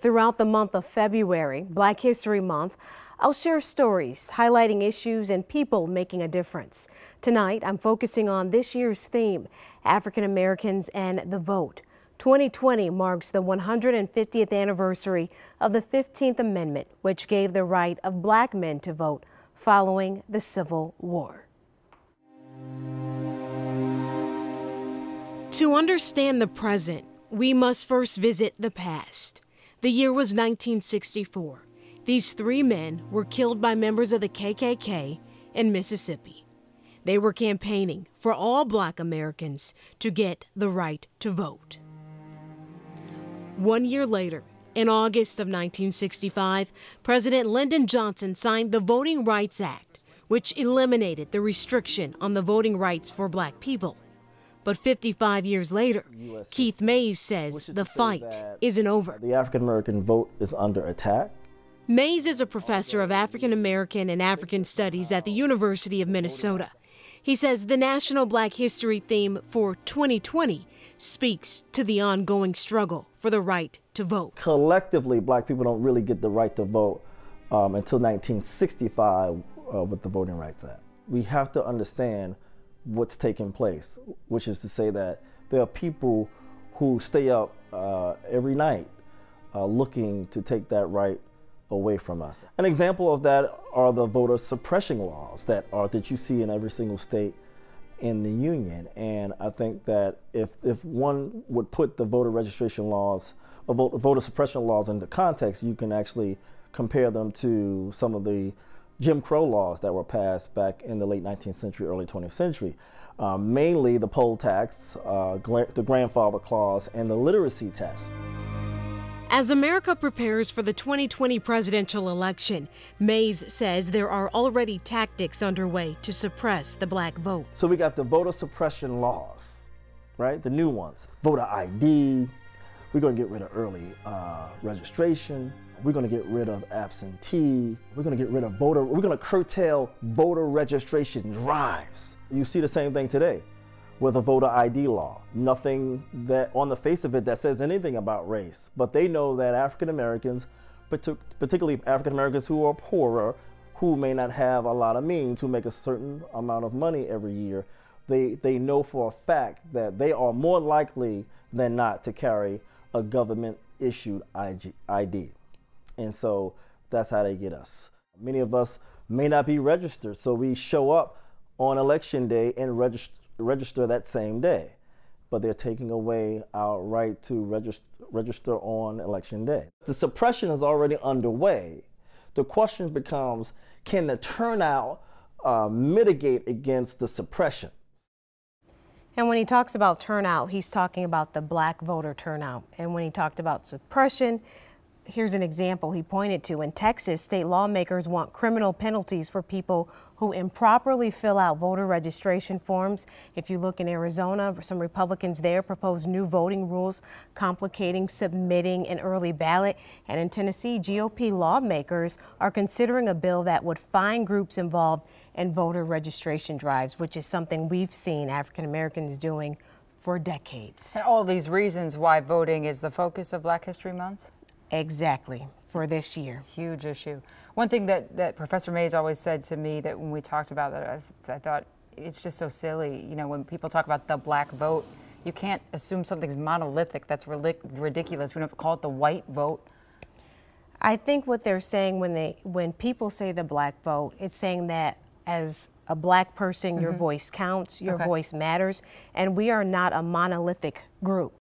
Throughout the month of February, Black History Month, I'll share stories highlighting issues and people making a difference. Tonight, I'm focusing on this year's theme, African Americans and the vote. 2020 marks the 150th anniversary of the 15th Amendment, which gave the right of black men to vote following the Civil War. To understand the present, we must first visit the past. The year was 1964. These three men were killed by members of the KKK in Mississippi. They were campaigning for all black Americans to get the right to vote. One year later, in August of 1965, President Lyndon Johnson signed the Voting Rights Act, which eliminated the restriction on the voting rights for black people. But 55 years later, Keith Mayes says the fight isn't over. The African American vote is under attack. Mayes is a professor of African American and African Studies at the University of Minnesota. He says the National Black History theme for 2020 speaks to the ongoing struggle for the right to vote. Collectively, black people don't really get the right to vote um, until 1965 uh, with the Voting Rights Act. We have to understand what's taking place, which is to say that there are people who stay up uh, every night uh, looking to take that right away from us. An example of that are the voter suppression laws that are that you see in every single state in the union. And I think that if if one would put the voter registration laws, or voter suppression laws into context, you can actually compare them to some of the Jim Crow laws that were passed back in the late 19th century, early 20th century. Um, mainly the poll tax, uh, the grandfather clause, and the literacy test. As America prepares for the 2020 presidential election, Mayes says there are already tactics underway to suppress the black vote. So we got the voter suppression laws, right? The new ones. Voter ID. We're going to get rid of early uh, registration. We're going to get rid of absentee. We're going to get rid of voter. We're going to curtail voter registration drives. You see the same thing today with a voter ID law. Nothing that on the face of it that says anything about race. But they know that African Americans, particularly African Americans who are poorer, who may not have a lot of means, who make a certain amount of money every year, they, they know for a fact that they are more likely than not to carry a government issued ID. And so that's how they get us. Many of us may not be registered, so we show up on election day and register, register that same day. But they're taking away our right to register, register on election day. The suppression is already underway. The question becomes can the turnout uh, mitigate against the suppression? And when he talks about turnout, he's talking about the black voter turnout. And when he talked about suppression, here's an example he pointed to. In Texas, state lawmakers want criminal penalties for people who improperly fill out voter registration forms. If you look in Arizona, some Republicans there propose new voting rules complicating submitting an early ballot. And in Tennessee, GOP lawmakers are considering a bill that would fine groups involved in voter registration drives, which is something we've seen African Americans doing for decades. And all these reasons why voting is the focus of Black History Month? Exactly, for this year. Huge issue. One thing that, that Professor Mayes always said to me that when we talked about that, I, I thought it's just so silly. You know, when people talk about the black vote, you can't assume something's monolithic. That's ridiculous. We don't call it the white vote. I think what they're saying when they when people say the black vote, it's saying that as a black person, mm -hmm. your mm-hmm. voice counts, your okay. voice matters, and we are not a monolithic group.